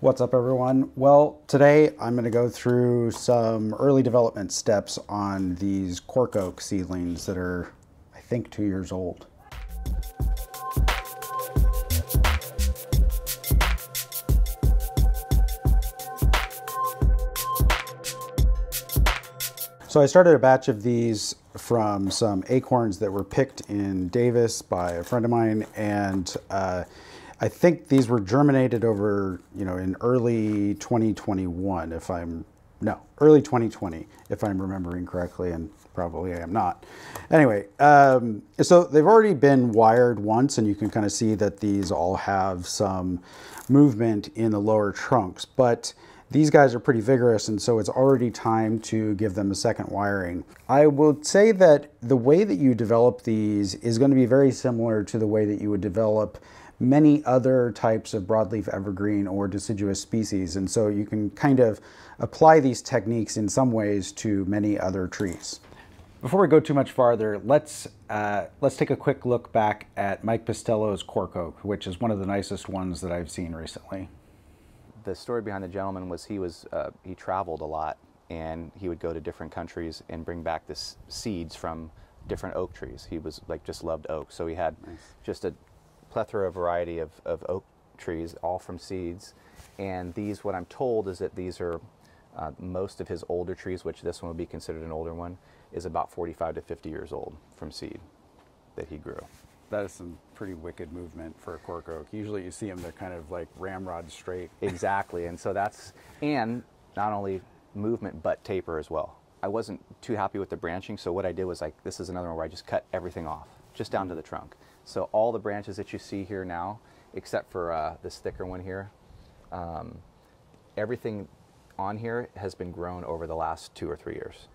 What's up everyone? Well, today I'm going to go through some early development steps on these cork oak seedlings that are, I think, two years old. So I started a batch of these from some acorns that were picked in Davis by a friend of mine and uh, I think these were germinated over, you know, in early 2021, if I'm, no, early 2020, if I'm remembering correctly, and probably I am not. Anyway, um, so they've already been wired once, and you can kind of see that these all have some movement in the lower trunks, but these guys are pretty vigorous, and so it's already time to give them a second wiring. I will say that the way that you develop these is going to be very similar to the way that you would develop many other types of broadleaf evergreen or deciduous species. And so you can kind of apply these techniques in some ways to many other trees. Before we go too much farther, let's uh, let's take a quick look back at Mike Pistello's cork oak, which is one of the nicest ones that I've seen recently. The story behind the gentleman was he was uh, he traveled a lot and he would go to different countries and bring back this seeds from different oak trees. He was like just loved oak, so he had nice. just a plethora variety of, of oak trees, all from seeds. And these, what I'm told, is that these are uh, most of his older trees, which this one would be considered an older one, is about 45 to 50 years old from seed that he grew. That is some pretty wicked movement for a cork oak. Usually you see them, they're kind of like ramrod straight. Exactly, and so that's, and not only movement, but taper as well. I wasn't too happy with the branching, so what I did was like, this is another one where I just cut everything off, just down to the trunk. So all the branches that you see here now, except for uh, this thicker one here, um, everything on here has been grown over the last two or three years.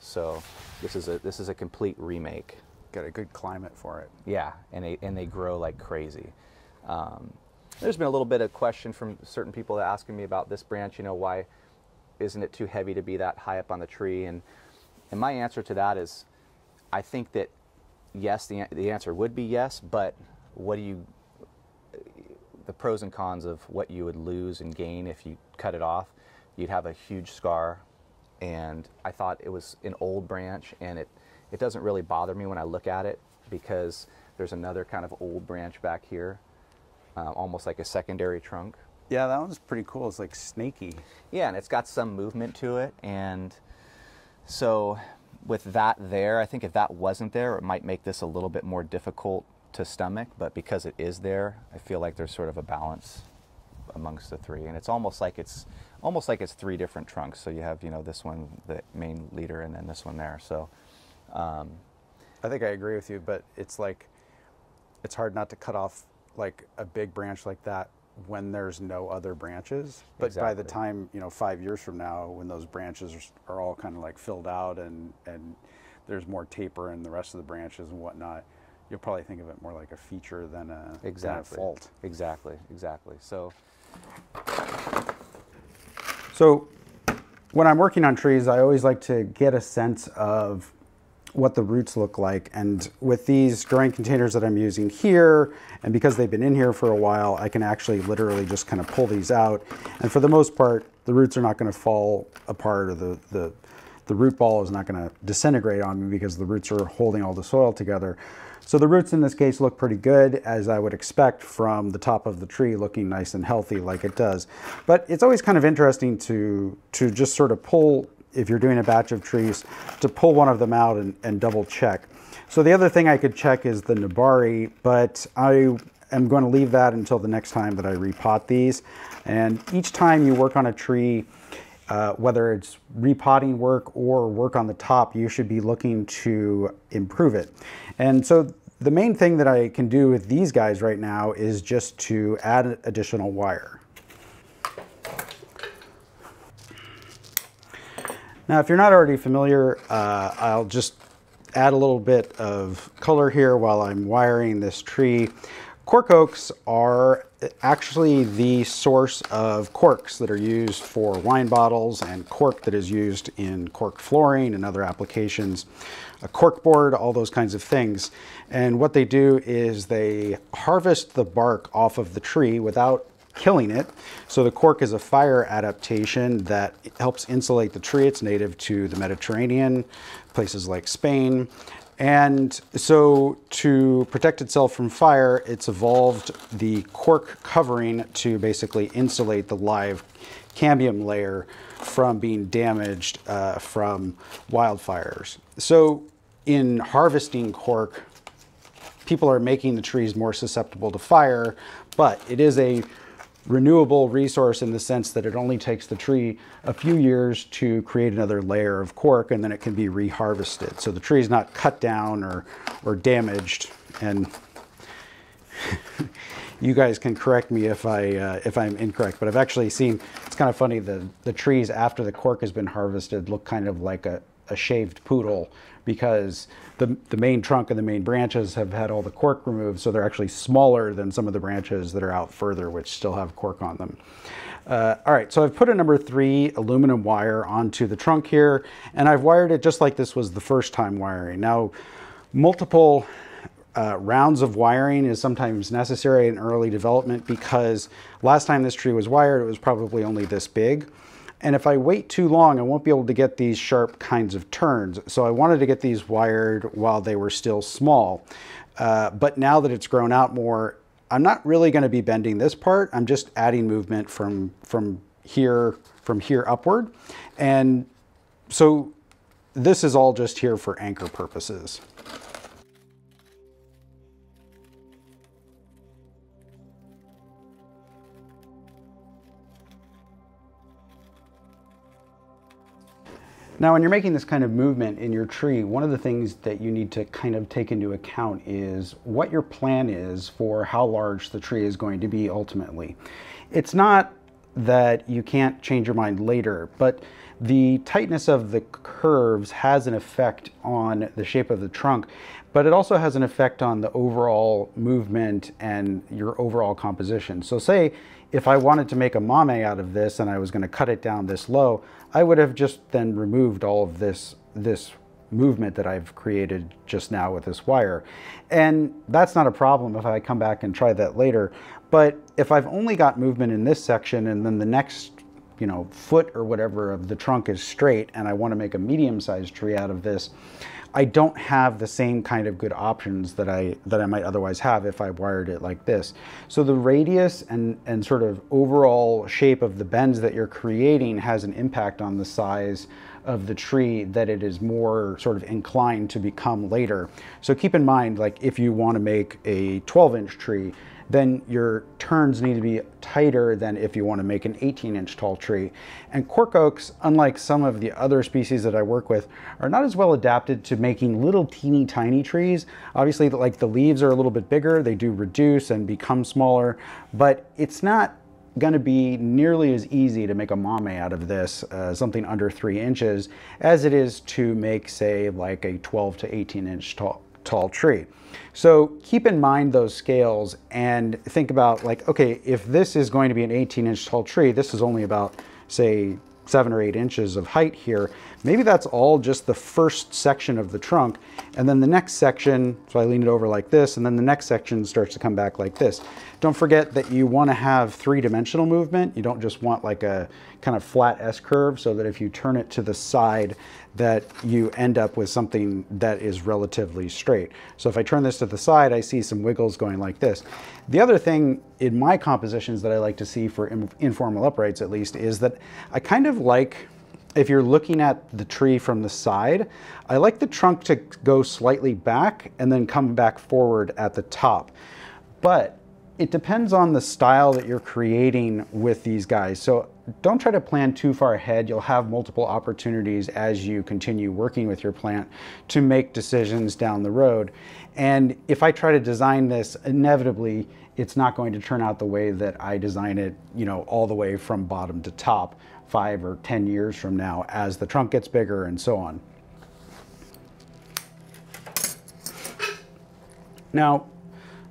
So this is a this is a complete remake. Got a good climate for it. Yeah, and they and they grow like crazy. Um, there's been a little bit of question from certain people asking me about this branch. You know, why isn't it too heavy to be that high up on the tree? And and my answer to that is, I think that yes, the, the answer would be yes, but what do you, the pros and cons of what you would lose and gain if you cut it off, you'd have a huge scar. And I thought it was an old branch and it, it doesn't really bother me when I look at it because there's another kind of old branch back here, uh, almost like a secondary trunk. Yeah, that one's pretty cool. It's like snaky. Yeah, and it's got some movement to it. And so with that there, I think if that wasn't there, it might make this a little bit more difficult to stomach. But because it is there, I feel like there's sort of a balance amongst the three, and it's almost like it's almost like it's three different trunks. So you have you know this one, the main leader, and then this one there. So um, I think I agree with you, but it's like it's hard not to cut off like a big branch like that when there's no other branches. But exactly. by the time, you know, five years from now, when those branches are all kind of like filled out and, and there's more taper in the rest of the branches and whatnot, you'll probably think of it more like a feature than a, exactly. Than a fault. Exactly, exactly. So, so when I'm working on trees, I always like to get a sense of what the roots look like. And with these growing containers that I'm using here, and because they've been in here for a while, I can actually literally just kind of pull these out. And for the most part, the roots are not going to fall apart or the, the, the root ball is not going to disintegrate on me because the roots are holding all the soil together. So the roots in this case look pretty good as I would expect from the top of the tree looking nice and healthy like it does. But it's always kind of interesting to, to just sort of pull if you're doing a batch of trees, to pull one of them out and, and double check. So the other thing I could check is the Nebari, but I am going to leave that until the next time that I repot these. And each time you work on a tree, uh, whether it's repotting work or work on the top, you should be looking to improve it. And so the main thing that I can do with these guys right now is just to add additional wire. Now, if you're not already familiar, uh, I'll just add a little bit of color here while I'm wiring this tree. Cork oaks are actually the source of corks that are used for wine bottles and cork that is used in cork flooring and other applications, a cork board, all those kinds of things. And what they do is they harvest the bark off of the tree without killing it. So the cork is a fire adaptation that helps insulate the tree. It's native to the Mediterranean, places like Spain. And so to protect itself from fire, it's evolved the cork covering to basically insulate the live cambium layer from being damaged uh, from wildfires. So in harvesting cork, people are making the trees more susceptible to fire, but it is a renewable resource in the sense that it only takes the tree a few years to create another layer of cork and then it can be reharvested. So the tree is not cut down or, or damaged. And you guys can correct me if I uh, if I'm incorrect, but I've actually seen it's kind of funny the the trees after the cork has been harvested look kind of like a, a shaved poodle because the the main trunk and the main branches have had all the cork removed, so they're actually smaller than some of the branches that are out further, which still have cork on them. Uh, all right, so I've put a number three aluminum wire onto the trunk here, and I've wired it just like this was the first time wiring. Now, multiple uh, rounds of wiring is sometimes necessary in early development because last time this tree was wired, it was probably only this big. And if I wait too long, I won't be able to get these sharp kinds of turns. So I wanted to get these wired while they were still small. Uh, but now that it's grown out more, I'm not really going to be bending this part. I'm just adding movement from, from here, from here upward. And so this is all just here for anchor purposes. Now, when you're making this kind of movement in your tree, one of the things that you need to kind of take into account is what your plan is for how large the tree is going to be ultimately. It's not that you can't change your mind later, but the tightness of the curves has an effect on the shape of the trunk, but it also has an effect on the overall movement and your overall composition. So say if I wanted to make a mame out of this and I was going to cut it down this low, I would have just then removed all of this, this movement that I've created just now with this wire. And that's not a problem if I come back and try that later. But if I've only got movement in this section and then the next you know, foot or whatever of the trunk is straight and I want to make a medium-sized tree out of this, I don't have the same kind of good options that I that I might otherwise have if I wired it like this. So the radius and, and sort of overall shape of the bends that you're creating has an impact on the size of the tree that it is more sort of inclined to become later. So keep in mind, like if you want to make a 12 inch tree, then your turns need to be tighter than if you want to make an 18 inch tall tree. And cork oaks, unlike some of the other species that I work with, are not as well adapted to making little teeny tiny trees. Obviously, like the leaves are a little bit bigger, they do reduce and become smaller, but it's not going to be nearly as easy to make a mame out of this, uh, something under three inches, as it is to make, say, like a 12 to 18 inch tall, tall tree. So keep in mind those scales and think about like, okay, if this is going to be an 18 inch tall tree, this is only about say seven or eight inches of height here. Maybe that's all just the first section of the trunk. And then the next section, so I lean it over like this, and then the next section starts to come back like this. Don't forget that you wanna have three-dimensional movement. You don't just want like a kind of flat S-curve so that if you turn it to the side, that you end up with something that is relatively straight. So if I turn this to the side, I see some wiggles going like this. The other thing in my compositions that I like to see for informal uprights at least is that I kind of like if you're looking at the tree from the side, I like the trunk to go slightly back and then come back forward at the top. But it depends on the style that you're creating with these guys. So don't try to plan too far ahead. You'll have multiple opportunities as you continue working with your plant to make decisions down the road. And if I try to design this, inevitably, it's not going to turn out the way that I design it, you know, all the way from bottom to top five or 10 years from now as the trunk gets bigger and so on. Now,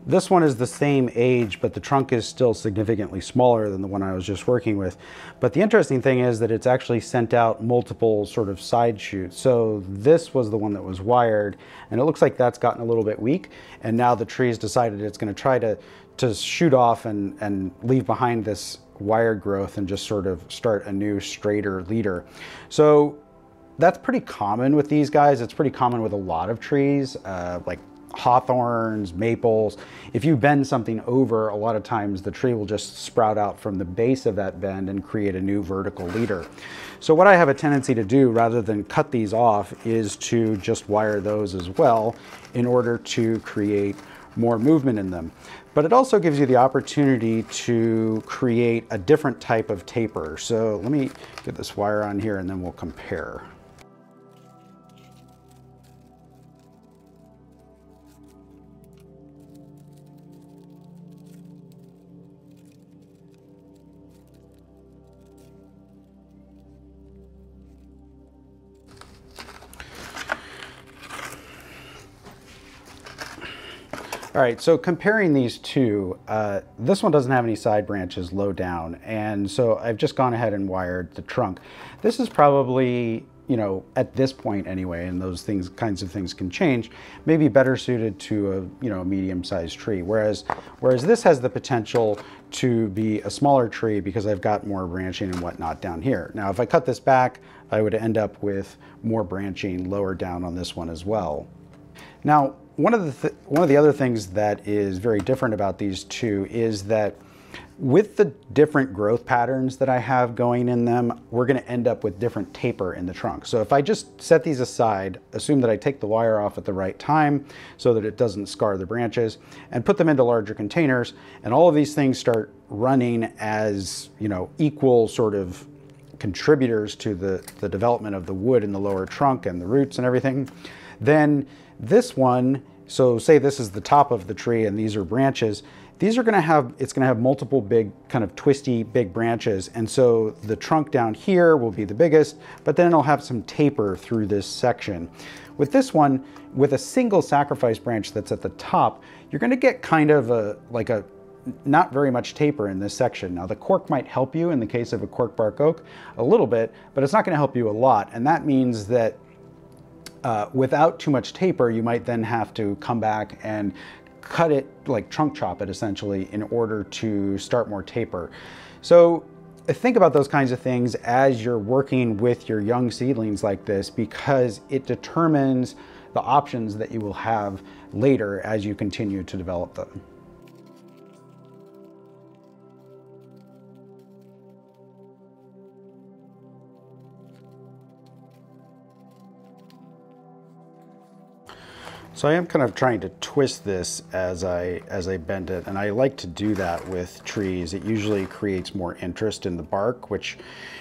this one is the same age, but the trunk is still significantly smaller than the one I was just working with. But the interesting thing is that it's actually sent out multiple sort of side shoots. So this was the one that was wired, and it looks like that's gotten a little bit weak. And now the tree's decided it's gonna try to to shoot off and, and leave behind this wired growth and just sort of start a new straighter leader. So that's pretty common with these guys. It's pretty common with a lot of trees, uh, like hawthorns, maples. If you bend something over, a lot of times the tree will just sprout out from the base of that bend and create a new vertical leader. So what I have a tendency to do rather than cut these off is to just wire those as well in order to create more movement in them. But it also gives you the opportunity to create a different type of taper. So let me get this wire on here and then we'll compare. All right, so comparing these two, uh, this one doesn't have any side branches low down, and so I've just gone ahead and wired the trunk. This is probably, you know, at this point anyway, and those things, kinds of things can change, maybe better suited to a, you know, medium-sized tree. Whereas, whereas this has the potential to be a smaller tree because I've got more branching and whatnot down here. Now, if I cut this back, I would end up with more branching lower down on this one as well. Now, one of the th one of the other things that is very different about these two is that with the different growth patterns that I have going in them, we're going to end up with different taper in the trunk. So if I just set these aside, assume that I take the wire off at the right time so that it doesn't scar the branches and put them into larger containers and all of these things start running as, you know, equal sort of contributors to the, the development of the wood in the lower trunk and the roots and everything, then this one, so say this is the top of the tree and these are branches, these are gonna have, it's gonna have multiple big kind of twisty big branches. And so the trunk down here will be the biggest, but then it'll have some taper through this section. With this one, with a single sacrifice branch that's at the top, you're gonna get kind of a, like a, not very much taper in this section. Now the cork might help you in the case of a cork bark oak a little bit, but it's not gonna help you a lot. And that means that uh, without too much taper, you might then have to come back and cut it, like trunk chop it essentially, in order to start more taper. So think about those kinds of things as you're working with your young seedlings like this because it determines the options that you will have later as you continue to develop them. So I am kind of trying to twist this as I as I bend it, and I like to do that with trees. It usually creates more interest in the bark, which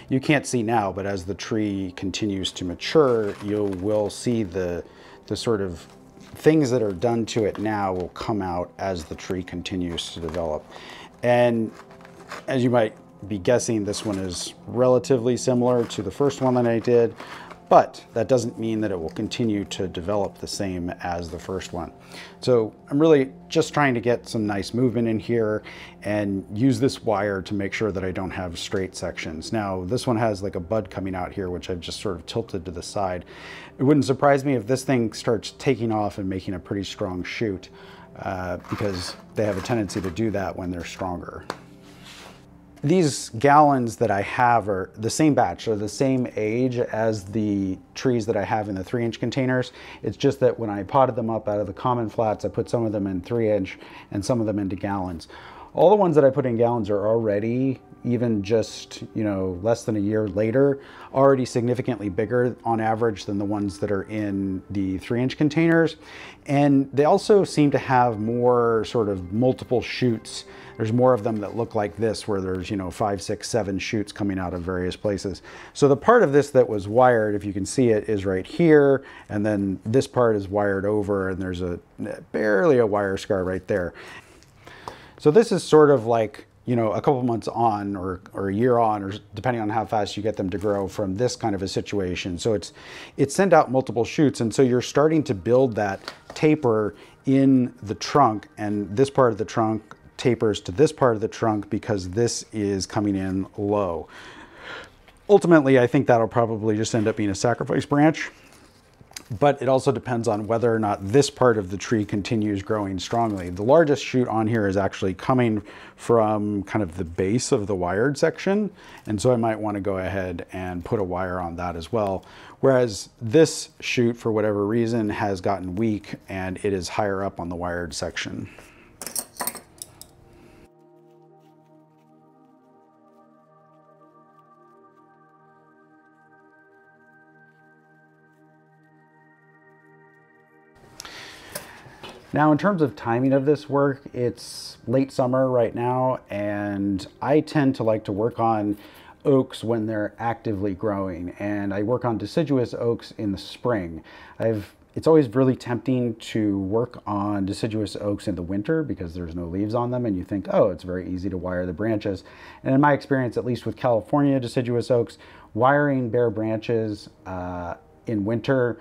you can't see now, but as the tree continues to mature, you will see the the sort of things that are done to it now will come out as the tree continues to develop. And as you might be guessing, this one is relatively similar to the first one that I did, but that doesn't mean that it will continue to develop the same as the first one. So I'm really just trying to get some nice movement in here and use this wire to make sure that I don't have straight sections. Now this one has like a bud coming out here, which I've just sort of tilted to the side. It wouldn't surprise me if this thing starts taking off and making a pretty strong shoot uh, because they have a tendency to do that when they're stronger. These gallons that I have are the same batch, are the same age as the trees that I have in the three inch containers. It's just that when I potted them up out of the common flats, I put some of them in three inch and some of them into gallons. All the ones that I put in gallons are already, even just, you know, less than a year later, already significantly bigger on average than the ones that are in the three inch containers. And they also seem to have more sort of multiple shoots there's more of them that look like this where there's, you know, five, six, seven shoots coming out of various places. So the part of this that was wired, if you can see it, is right here. And then this part is wired over and there's a barely a wire scar right there. So this is sort of like, you know, a couple months on or, or a year on, or depending on how fast you get them to grow from this kind of a situation. So it's, it sent out multiple shoots. And so you're starting to build that taper in the trunk and this part of the trunk tapers to this part of the trunk because this is coming in low. Ultimately, I think that'll probably just end up being a sacrifice branch. But it also depends on whether or not this part of the tree continues growing strongly. The largest shoot on here is actually coming from kind of the base of the wired section, and so I might want to go ahead and put a wire on that as well. Whereas this shoot, for whatever reason, has gotten weak and it is higher up on the wired section. Now, in terms of timing of this work, it's late summer right now, and I tend to like to work on oaks when they're actively growing, and I work on deciduous oaks in the spring. I've it's always really tempting to work on deciduous oaks in the winter because there's no leaves on them and you think, oh, it's very easy to wire the branches. And in my experience, at least with California deciduous oaks, wiring bare branches uh, in winter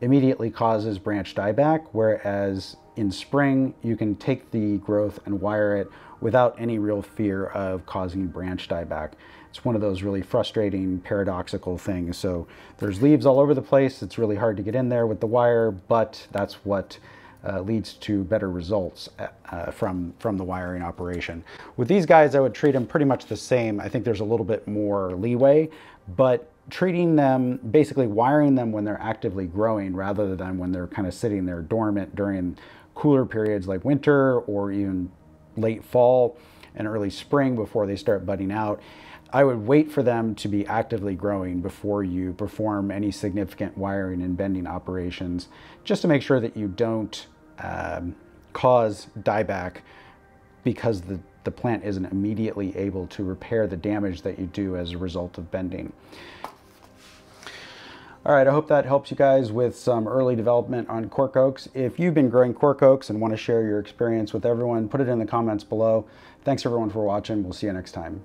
immediately causes branch dieback, whereas in spring you can take the growth and wire it without any real fear of causing branch dieback. It's one of those really frustrating paradoxical things. So there's leaves all over the place. It's really hard to get in there with the wire, but that's what uh, leads to better results uh, uh from, from the wiring operation. With these guys, I would treat them pretty much the same. I think there's a little bit more leeway, but treating them, basically wiring them when they're actively growing rather than when they're kind of sitting there dormant during cooler periods like winter or even late fall and early spring before they start budding out. I would wait for them to be actively growing before you perform any significant wiring and bending operations, just to make sure that you don't um, cause dieback because the, the plant isn't immediately able to repair the damage that you do as a result of bending. All right, I hope that helps you guys with some early development on cork oaks. If you've been growing cork oaks and want to share your experience with everyone, put it in the comments below. Thanks everyone for watching. We'll see you next time.